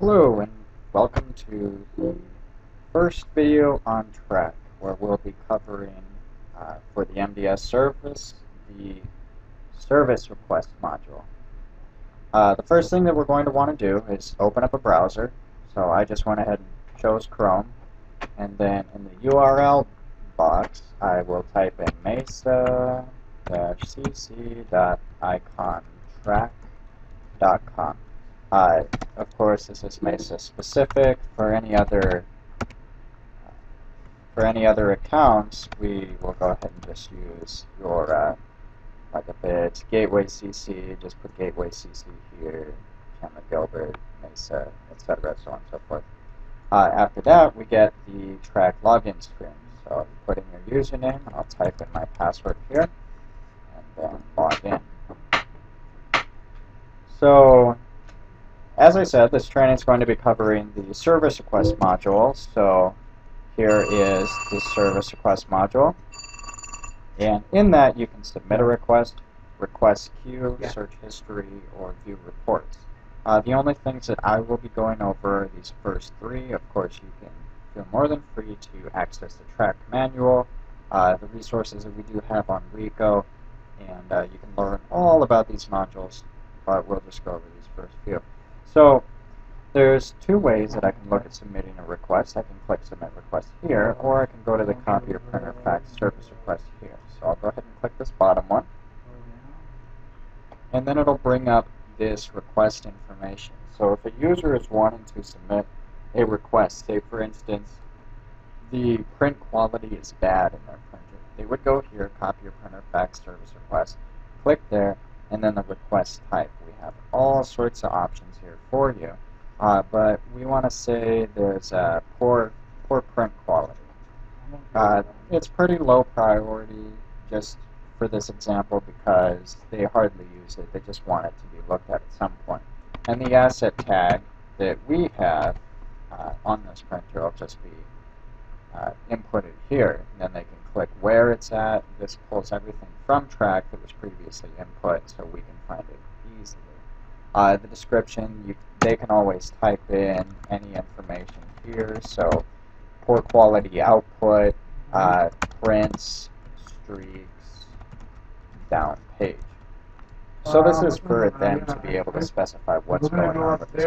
Hello and welcome to the first video on TRAC where we'll be covering uh, for the MDS service the service request module. Uh, the first thing that we're going to want to do is open up a browser. So I just went ahead and chose Chrome and then in the URL box I will type in mesa-cc.icontrack.com. Uh, of course, this is Mesa specific. For any other for any other accounts, we will go ahead and just use your uh, like if it's Gateway CC, just put Gateway CC here, Chandler Gilbert, Mesa, etc., so on and so forth. Uh, after that, we get the TRAC login screen. So you put in your username, I'll type in my password here, and then log in. So as I said, this training is going to be covering the service request module. So here is the service request module. And in that, you can submit a request, request queue, yeah. search history, or view reports. Uh, the only things that I will be going over are these first three. Of course, you can feel more than free to access the TRAC manual, uh, the resources that we do have on Ricoh, and uh, you can learn all about these modules, but we'll just go over these first few. So there's two ways that I can look at submitting a request. I can click Submit Request here, or I can go to the Copy Copier Printer Fax Service Request here. So I'll go ahead and click this bottom one. And then it'll bring up this request information. So if a user is wanting to submit a request, say for instance, the print quality is bad in their printer, they would go here, Copier Printer Fax Service Request, click there, and then the request type. We have all sorts of options here for you. Uh, but we want to say there's a poor, poor print quality. Uh, it's pretty low priority just for this example because they hardly use it. They just want it to be looked at at some point. And the asset tag that we have uh, on this printer will just be uh, inputted here. And then they can click where it's at. This pulls everything from TRAC that was previously input so we can find it easily. Uh, the description, you, they can always type in any information here. So poor quality output, uh, prints, streaks, down page. So this is for them to be able to specify what's going on with this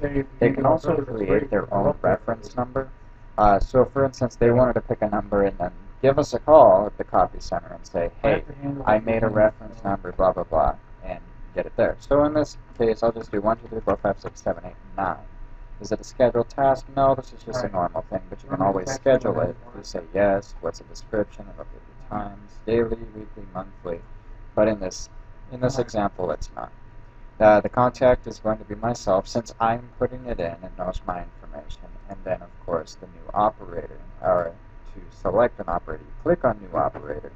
machine. They can also create their own reference number. Uh, so for instance, they wanted to pick a number and then give us a call at the copy center and say, hey, I made a reference number, blah, blah, blah and get it there. So in this case, I'll just do 1, 2, 3, 4, 5, 6, 7, 8, 9. Is it a scheduled task? No, this is just a normal thing, but you can always schedule it. You say yes, what's the description, it'll give you times, daily, weekly, monthly. But in this in this example, it's not. Uh, the contact is going to be myself, since I'm putting it in, it knows my information. And then, of course, the new operator, or to select an operator, you click on new operator,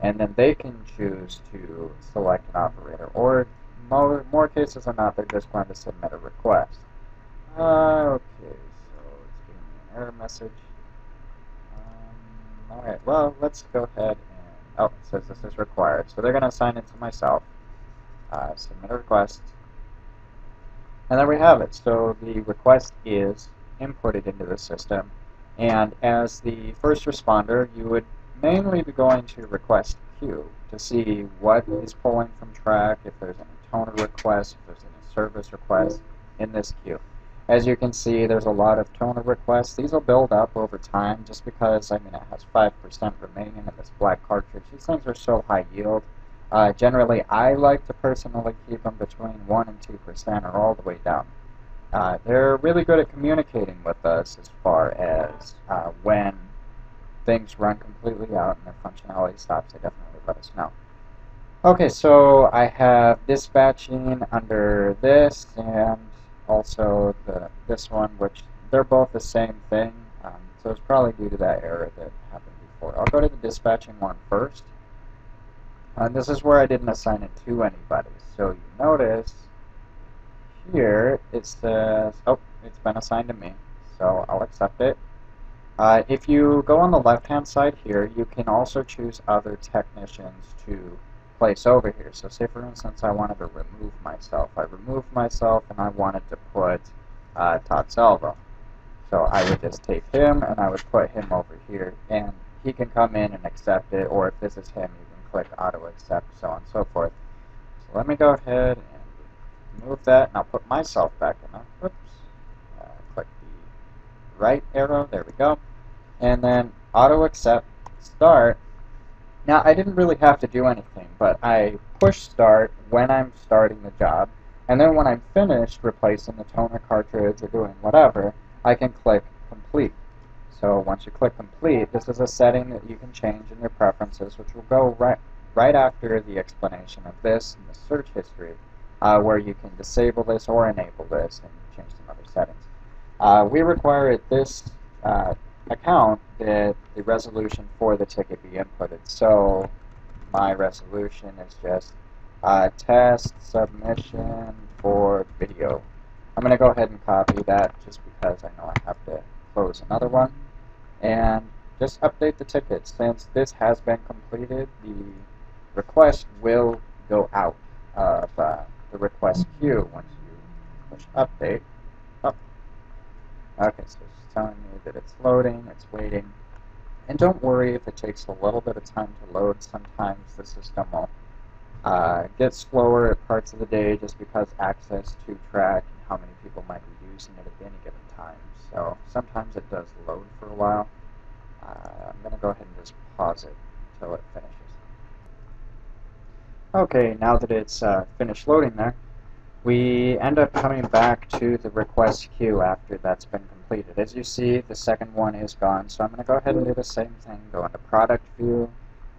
and then they can choose to select an operator. Or more, more cases than not, they're just going to submit a request. Uh, okay, so it's giving me an error message. Um, Alright, well, let's go ahead and, oh, it says this is required. So they're going to assign it to myself. Uh, submit a request. And there we have it. So the request is imported into the system. And as the first responder, you would mainly be going to request queue to see what is pulling from TRAC, if there's any toner requests, if there's any service requests in this queue. As you can see, there's a lot of toner requests. These will build up over time just because, I mean, it has 5% remaining in this black cartridge. These things are so high yield. Uh, generally, I like to personally keep them between 1 and 2% or all the way down. Uh, they're really good at communicating with us as far as uh, when things run completely out and their functionality stops, they definitely let us know. Okay, so I have dispatching under this and also the this one, which they're both the same thing. Um, so it's probably due to that error that happened before. I'll go to the dispatching one first. And this is where I didn't assign it to anybody. So you notice here it says, oh, it's been assigned to me. So I'll accept it. Uh, if you go on the left-hand side here, you can also choose other technicians to place over here. So say, for instance, I wanted to remove myself. I removed myself and I wanted to put uh, Todd Salvo. So I would just take him and I would put him over here and he can come in and accept it or if this is him you can click auto accept so on and so forth. So let me go ahead and move that and I'll put myself back in there. Oops. Uh, click the right arrow, there we go. And then auto accept start. Now I didn't really have to do anything but I push start when I'm starting the job and then when I'm finished replacing the toner cartridge or doing whatever I can click complete. So once you click complete, this is a setting that you can change in your preferences, which will go right, right after the explanation of this and the search history, uh, where you can disable this or enable this and change some other settings. Uh, we require at this uh, account that the resolution for the ticket be inputted. So my resolution is just uh, test submission for video. I'm going to go ahead and copy that just because I know I have to close another one. And just update the ticket. Since this has been completed, the request will go out of uh, the request queue once you push update. Oh. Okay, so it's telling me that it's loading, it's waiting. And don't worry if it takes a little bit of time to load. Sometimes the system will uh, get slower at parts of the day just because access to TRAC and how many people might be using it at any given time. So sometimes it does load for a while. Uh, I'm going to go ahead and just pause it until it finishes. Okay, now that it's uh, finished loading there, we end up coming back to the request queue after that's been completed. As you see, the second one is gone, so I'm going to go ahead and do the same thing. Go into product view,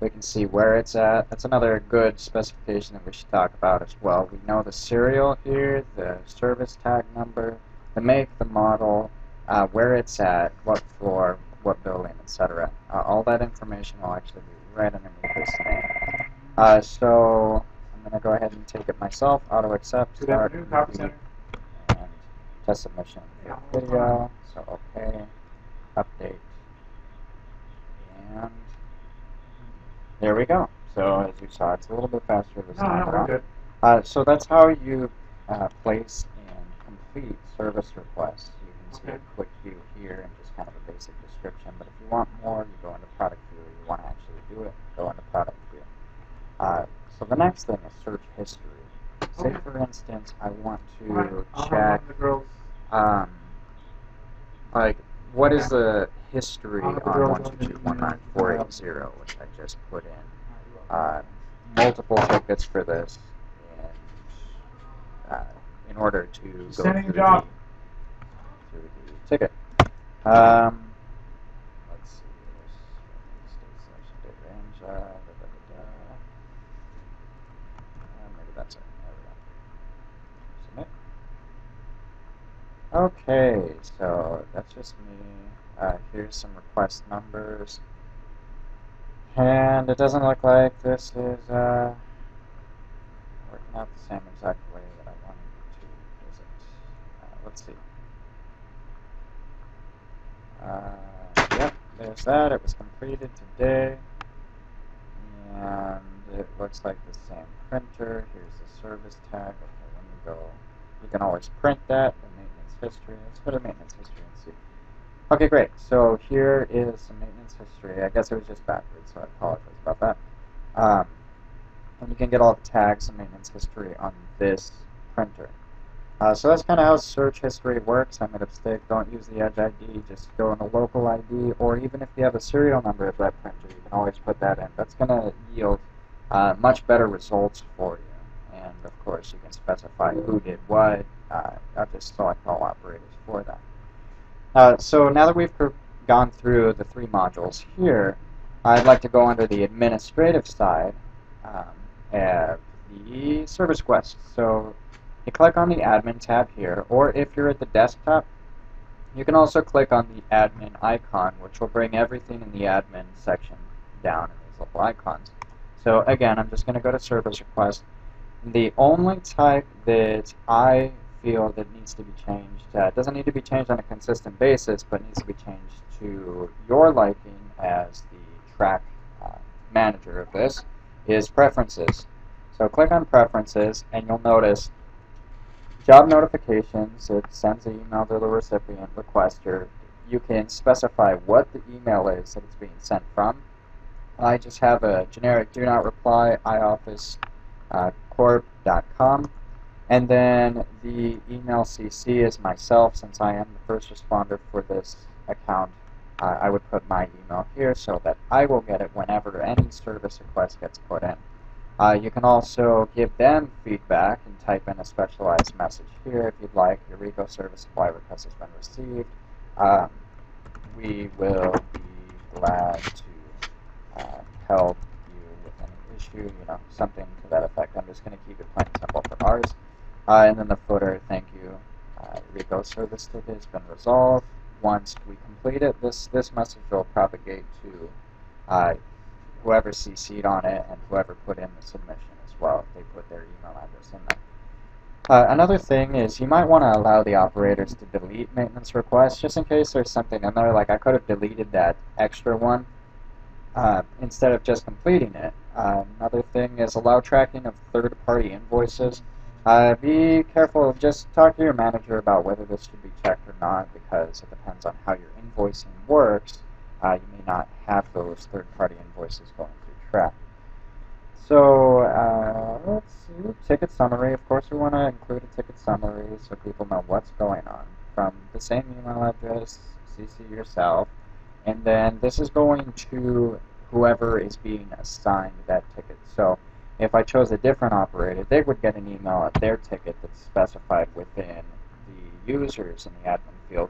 we can see where it's at. That's another good specification that we should talk about as well. We know the serial here, the service tag number, the make, the model, uh, where it's at, what floor, what building, etc. Uh, all that information will actually be right underneath this name. Uh, so I'm going to go ahead and take it myself, auto accept, start, and test submission for video. So okay, update, and there we go. So as you saw, it's a little bit faster this time around. Uh, so that's how you uh, place and complete service requests. You can see okay. a quick view here and just kind of a basic description. But if you want more, you go into product view. You want to actually do it, go into product so the next thing is search history. Say okay. for instance, I want to right. check, um, like what is the history on 122.19480, which I just put in. Uh, multiple tickets for this, and uh, in order to go through the, through the ticket. Um, let's see. State selection date range. Uh, da, da, da, uh, maybe that's it. There we go. Submit. Okay, so that's just me uh, here's some request numbers. And it doesn't look like this is uh, working out the same exact way that I wanted to, is it? Uh, let's see. Uh, yep, there's that. It was completed today. And it looks like the same printer. Here's the service tag. Okay, let me go. You can always print that, the maintenance history. Let's go to maintenance history and see. Okay, great. So here is some maintenance history. I guess it was just backwards, so I apologize about that. Um, and you can get all the tags and maintenance history on this printer. Uh, so that's kind of how search history works. I made a mistake. Don't use the Edge ID. Just go in the local ID, or even if you have a serial number of that printer, you can always put that in. That's going to yield uh, much better results for you. And of course, you can specify who did what. Uh, I've just select all operators for that. Uh, so now that we've gone through the three modules here, I'd like to go under the administrative side um, of the service quest. So you click on the admin tab here, or if you're at the desktop, you can also click on the admin icon, which will bring everything in the admin section down in these little icons. So again, I'm just going to go to service request. The only type that I feel that needs to be changed. Uh, doesn't need to be changed on a consistent basis, but needs to be changed to your liking as the TRAC uh, manager of this, is preferences. So click on preferences, and you'll notice job notifications, it sends an email to the recipient requester. You can specify what the email is that it's being sent from. I just have a generic do not reply iofficecorp.com. Uh, and then the email CC is myself, since I am the first responder for this account. Uh, I would put my email here so that I will get it whenever any service request gets put in. Uh, you can also give them feedback and type in a specialized message here if you'd like. Your Ricoh service supply request has been received. Um, we will be glad to uh, help issue, you know, something to that effect. I'm just going to keep it plain simple for ours. Uh, and then the footer, thank you. Uh, Ricoh service ticket has been resolved. Once we complete it, this, this message will propagate to uh, whoever CC'd on it and whoever put in the submission as well, if they put their email address in there. Uh, another thing is you might want to allow the operators to delete maintenance requests just in case there's something in there. Like I could have deleted that extra one uh, instead of just completing it. Uh, another thing is allow tracking of third-party invoices. Uh, be careful. Just talk to your manager about whether this should be checked or not because it depends on how your invoicing works uh, you may not have those third-party invoices going through TRAC. So uh, let's see, ticket summary. Of course, we want to include a ticket summary so people know what's going on from the same email address, CC yourself, and then this is going to whoever is being assigned that ticket. So if I chose a different operator, they would get an email at their ticket that's specified within the users in the admin field.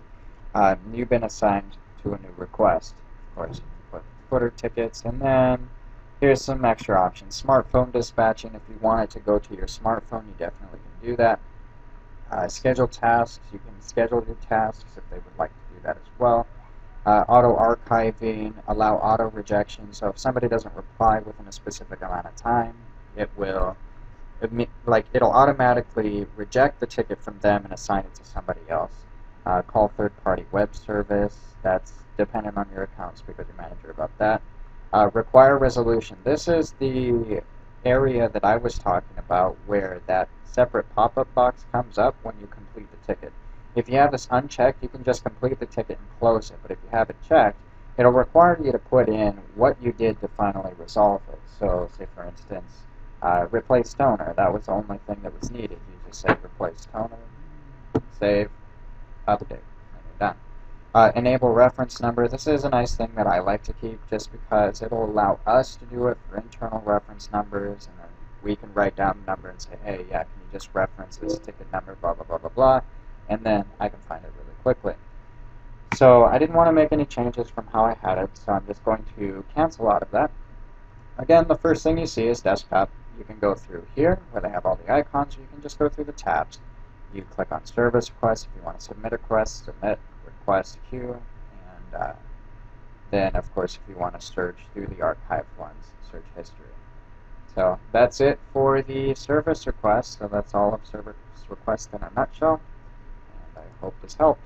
Um, you've been assigned to a new request. Of course, put footer tickets, and then here's some extra options. Smartphone dispatching, if you want it to go to your smartphone, you definitely can do that. Uh, schedule tasks, you can schedule your tasks if they would like to do that as well. Uh, auto archiving, allow auto rejection, so if somebody doesn't reply within a specific amount of time, it will it, like it'll automatically reject the ticket from them and assign it to somebody else. Uh, call third-party web service. That's dependent on your account. Speak with your manager about that. Uh, require resolution. This is the area that I was talking about where that separate pop-up box comes up when you complete the ticket. If you have this unchecked, you can just complete the ticket and close it. But if you have it checked, it'll require you to put in what you did to finally resolve it. So, say for instance, uh, replace toner. That was the only thing that was needed. You just say replace toner, save, update, and you're done. Uh, enable reference number. This is a nice thing that I like to keep just because it'll allow us to do it for internal reference numbers and then we can write down the number and say, hey, yeah, can you just reference this ticket number, blah, blah, blah, blah, blah, and then I can find it really quickly. So I didn't want to make any changes from how I had it, so I'm just going to cancel out of that. Again, the first thing you see is desktop. You can go through here, where they have all the icons, or you can just go through the tabs. You click on service request if you want to submit a request, submit request queue, and uh, then of course if you want to search through the archived ones, search history. So that's it for the service request. So that's all of service request in a nutshell, hope this helped.